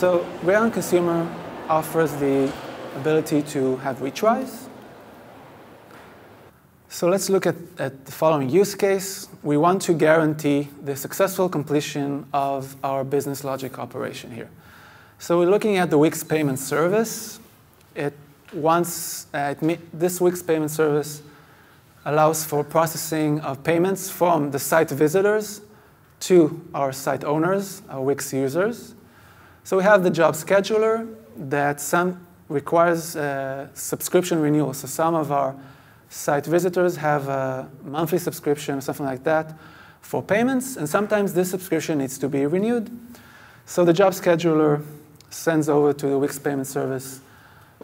So Greyhound Consumer offers the ability to have retries. So let's look at, at the following use case. We want to guarantee the successful completion of our business logic operation here. So we're looking at the Wix payment service. It wants, uh, it, this Wix payment service allows for processing of payments from the site visitors to our site owners, our Wix users. So we have the job scheduler that some requires uh, subscription renewal. So some of our site visitors have a monthly subscription or something like that for payments, and sometimes this subscription needs to be renewed. So the job scheduler sends over to the Wix payment service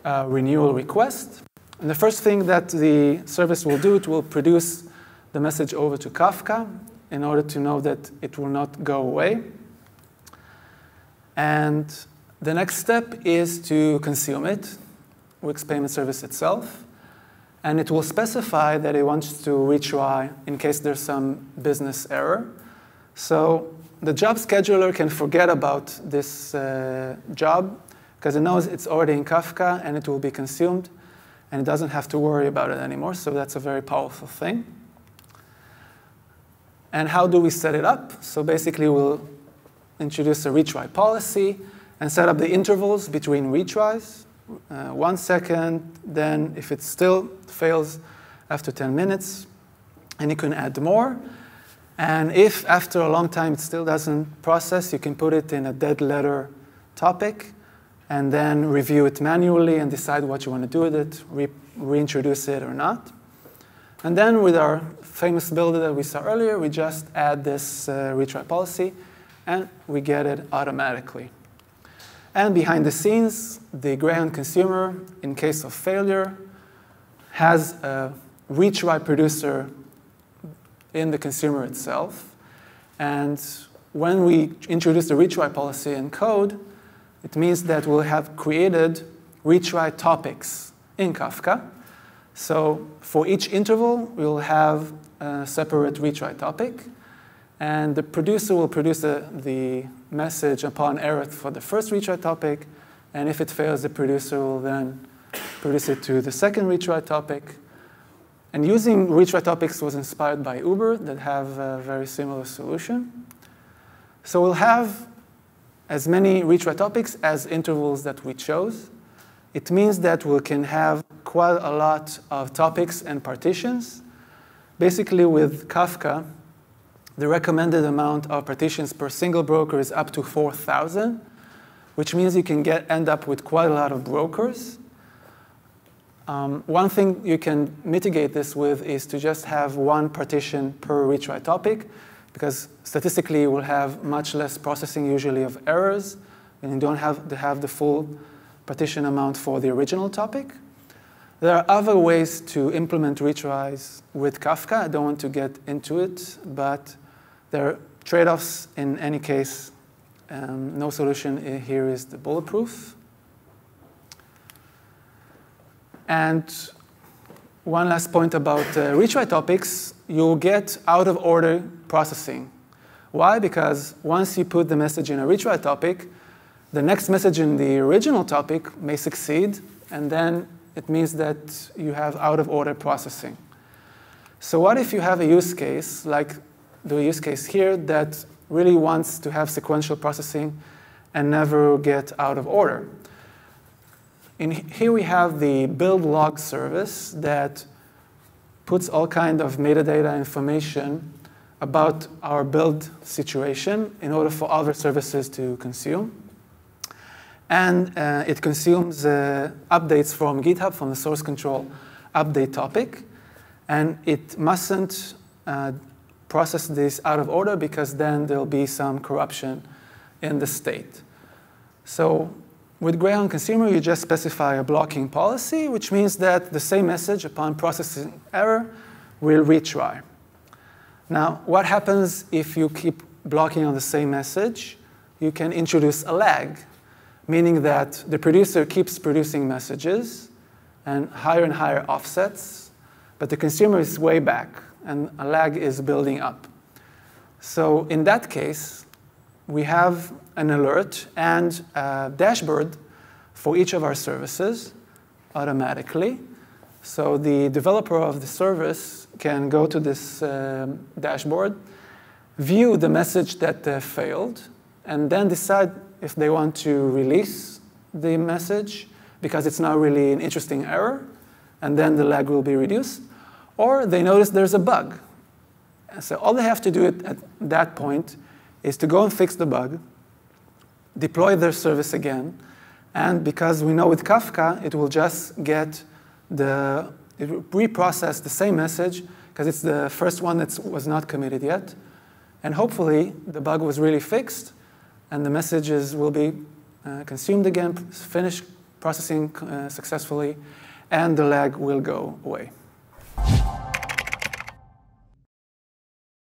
a renewal request. And the first thing that the service will do, it will produce the message over to Kafka in order to know that it will not go away. And the next step is to consume it, Wix payment service itself and it will specify that it wants to retry in case there's some business error. So the job scheduler can forget about this uh, job because it knows it's already in Kafka and it will be consumed and it doesn't have to worry about it anymore. So that's a very powerful thing. And how do we set it up? So basically we'll introduce a retry policy and set up the intervals between retries uh, one second, then if it still fails after 10 minutes, and you can add more. And if after a long time it still doesn't process, you can put it in a dead letter topic and then review it manually and decide what you want to do with it, re reintroduce it or not. And then with our famous builder that we saw earlier, we just add this uh, retry policy and we get it automatically. And behind the scenes, the Greyhound consumer, in case of failure, has a retry producer in the consumer itself. And when we introduce the retry policy in code, it means that we'll have created retry topics in Kafka. So for each interval, we'll have a separate retry topic. And the producer will produce the, the message upon error for the first retry topic. And if it fails, the producer will then produce it to the second retry topic. And using retry topics was inspired by Uber that have a very similar solution. So we'll have as many retry topics as intervals that we chose. It means that we can have quite a lot of topics and partitions. Basically, with Kafka, the recommended amount of partitions per single broker is up to 4,000, which means you can get, end up with quite a lot of brokers. Um, one thing you can mitigate this with is to just have one partition per retry topic, because statistically you will have much less processing usually of errors, and you don't have to have the full partition amount for the original topic. There are other ways to implement retries with Kafka. I don't want to get into it, but there are trade-offs in any case. Um, no solution here is the bulletproof. And one last point about uh, retry topics, you'll get out of order processing. Why? Because once you put the message in a retry topic, the next message in the original topic may succeed, and then it means that you have out of order processing. So what if you have a use case like the use case here that really wants to have sequential processing and never get out of order. In here we have the build log service that puts all kind of metadata information about our build situation in order for other services to consume. And uh, it consumes uh, updates from GitHub, from the source control update topic. And it mustn't uh, process this out of order because then there'll be some corruption in the state. So with Greyhound Consumer, you just specify a blocking policy, which means that the same message upon processing error will retry. Now, what happens if you keep blocking on the same message? You can introduce a lag, meaning that the producer keeps producing messages and higher and higher offsets, but the consumer is way back and a lag is building up. So in that case, we have an alert and a dashboard for each of our services automatically. So the developer of the service can go to this um, dashboard, view the message that uh, failed, and then decide if they want to release the message because it's not really an interesting error, and then the lag will be reduced, or they notice there's a bug. So all they have to do at that point is to go and fix the bug, deploy their service again, and because we know with Kafka, it will just get the, it will reprocess the same message because it's the first one that was not committed yet. And hopefully, the bug was really fixed, and the messages will be uh, consumed again, finished processing uh, successfully, and the lag will go away.